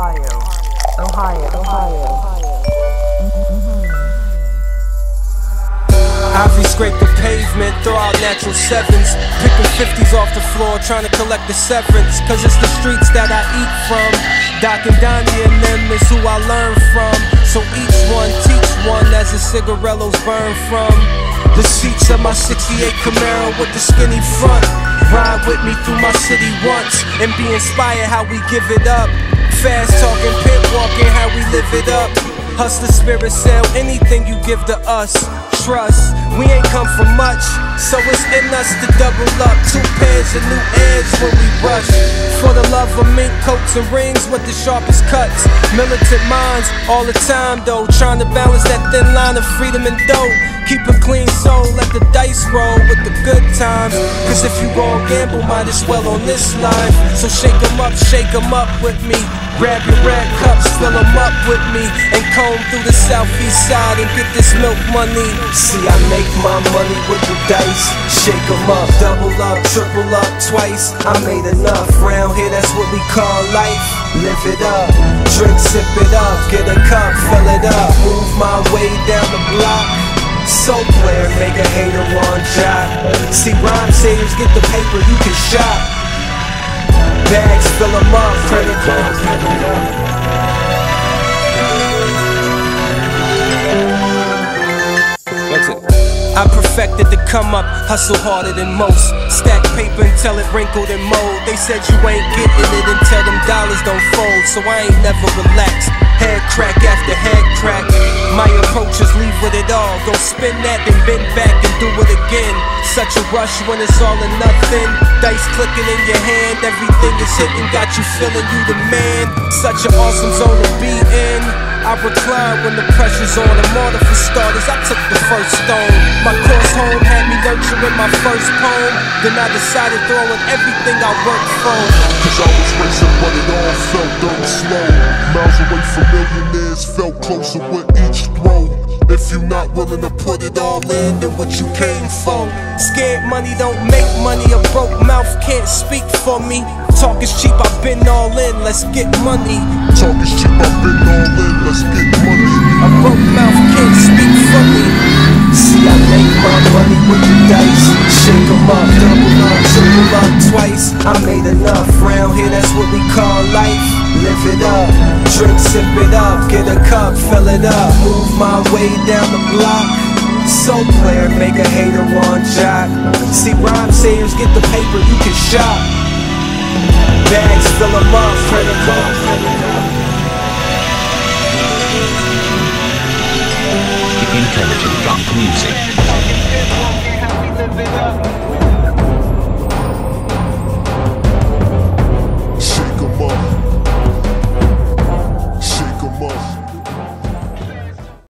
Ohio, Ohio, Ohio. Mm-hmm. Ivy scrape the pavement, throw out natural sevens. Picking 50s off the floor, trying to collect the severance. Cause it's the streets that I eat from. Doc and Donnie and them is who I learn from. So each one cigarellos burn from. The seats of my 68 Camaro with the skinny front. Ride with me through my city once and be inspired how we give it up. Fast talking, pit walking, how we live it up. Hustler spirit sell anything you give to us. Trust, we ain't come for much, so it's in us to double up. Two pairs of new airs when we rush. For the love of mink coats and rings with the sharpest cuts. Militant minds all the time though, trying to balance that thin line of freedom and dough. Keep a clean soul, let the dice roll with the good times. Cause if you gon' gamble, might as well on this life. So shake 'em up, shake 'em up with me. Grab your red cups, fill 'em up with me. And comb through the southeast side and get this milk money. See, I make my money with the dice. Shake 'em up, double up, triple up twice. I made enough round here, that's what we call life. Live it up, drink, sip it up, get a cup, fill it up. Move my way down the block. Soul player, make a hater one job. See, rhyme sayers get the paper, you can shop. Bags, fill 'em up, credit cards. Perfected the come up, hustle harder than most. Stack paper until it wrinkled and mold. They said you ain't getting it until them dollars don't fold, so I ain't never relaxed. Head crack after head crack. My approach is leave with it all. Go spin that, then bend back and do it again. Such a rush when it's all or nothing. Dice clicking in your hand, everything is hitting, got you feeling you the man. Such an awesome zone to be in. I recline when the pressure's on. I'm order for starters. I took the first stone. My course home had me nurturing my first poem. Then I decided throwing everything I worked for. Cause I was racing, but it all felt dirty slow. Miles away from millionaires, felt closer with each throw. If you're not willing to put it all in, then what you came for? Scared money don't make money. A broke mouth can't speak for me. Talk is cheap, I've been all in. Let's get money. Talk is cheap, I've been all in, let's get money. A broke mouth can't speak for me. See, I make my money with the dice. Shake 'em up, double up, triple up twice. I made enough round here, that's what we call life. Live it up, drink, sip it up, get a cup, fill it up. Move my way down the block. Soul player, make a hater one job. See, rhyme sayers get the paper, you can shop. Bags, fill 'em up, credit card. Intelligent drunk music.